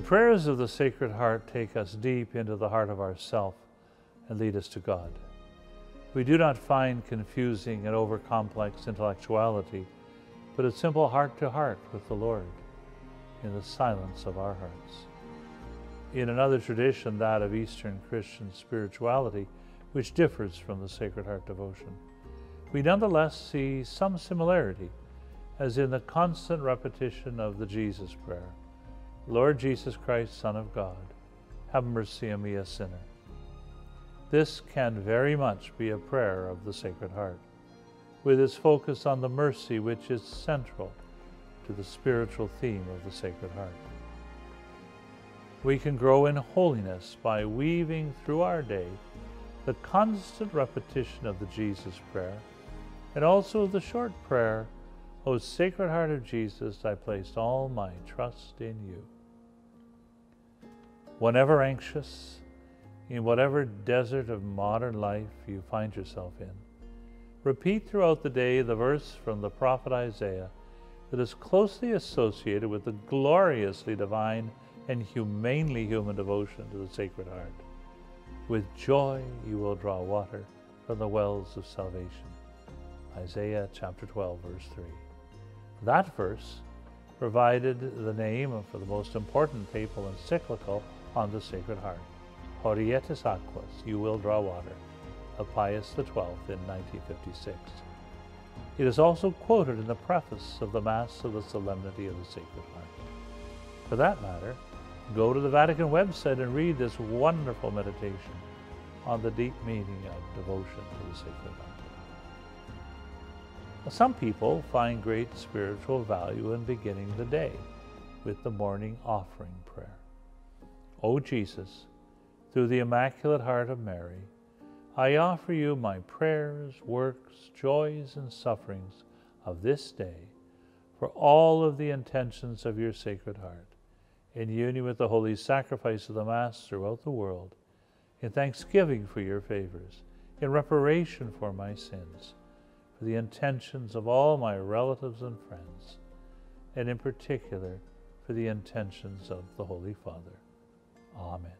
prayers of the Sacred Heart take us deep into the heart of ourself and lead us to God. We do not find confusing and overcomplex intellectuality, but a simple heart to heart with the Lord in the silence of our hearts. In another tradition, that of Eastern Christian spirituality, which differs from the Sacred Heart devotion, we nonetheless see some similarity, as in the constant repetition of the Jesus Prayer Lord Jesus Christ, Son of God, have mercy on me, a sinner. This can very much be a prayer of the Sacred Heart, with its focus on the mercy which is central to the spiritual theme of the Sacred Heart. We can grow in holiness by weaving through our day the constant repetition of the Jesus Prayer and also the short prayer, O Sacred Heart of Jesus, I placed all my trust in you. Whenever anxious, in whatever desert of modern life you find yourself in. Repeat throughout the day the verse from the prophet Isaiah that is closely associated with the gloriously divine and humanely human devotion to the Sacred Heart. With joy you will draw water from the wells of salvation. Isaiah chapter 12, verse 3. That verse provided the name for the most important papal encyclical on the Sacred Heart. Haurietis Aquas, You Will Draw Water, of Pius XII in 1956. It is also quoted in the preface of the Mass of the Solemnity of the Sacred Heart. For that matter, go to the Vatican website and read this wonderful meditation on the deep meaning of devotion to the Sacred Heart. Some people find great spiritual value in beginning the day with the morning offering prayer. O Jesus, through the Immaculate Heart of Mary, I offer you my prayers, works, joys, and sufferings of this day for all of the intentions of your Sacred Heart, in union with the holy sacrifice of the Mass throughout the world, in thanksgiving for your favors, in reparation for my sins, for the intentions of all my relatives and friends, and in particular for the intentions of the Holy Father. Amen.